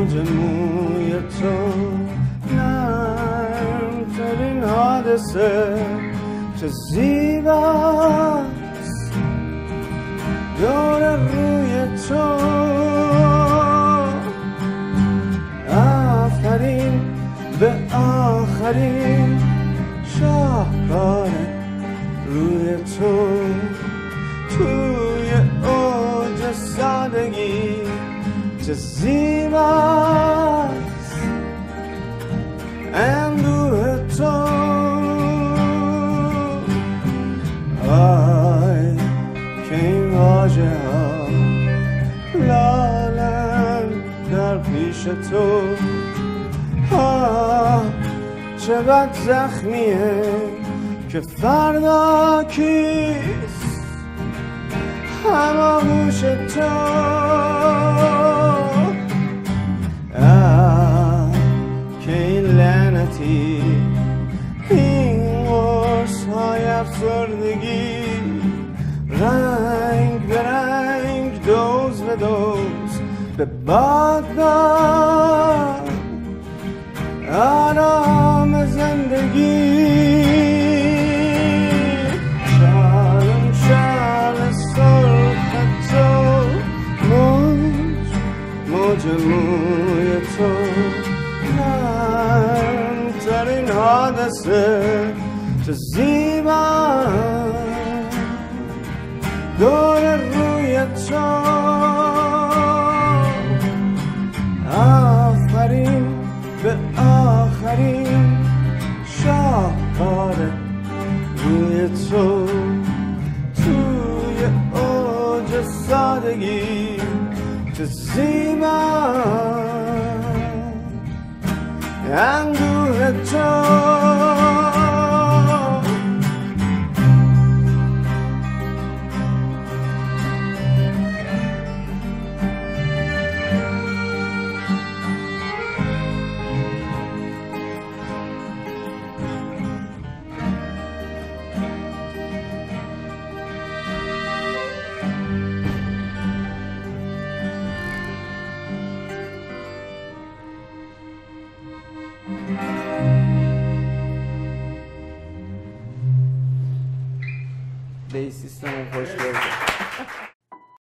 موج موی تو. نرمترین حادثه چه زیباست. دور روی تو. آفرین به آخرین شاهکار روی تو. تو چه زیباست اندوه تو آی که این واجه ها لالن در پیش تو آه چه بد زخمیه که فردا کیست هماغوش تو لعنتی این قرص های افسردگی. رنگ به رنگ دوز به دوز به باد داد آرام زندگی. شالم شال تو موج موج موی تو. حادثه چه زیبا دور روی تو آفرین به آخرین شاهکار روی تو توی اوج سادگی چه زیبا اندوه تو desses são rosto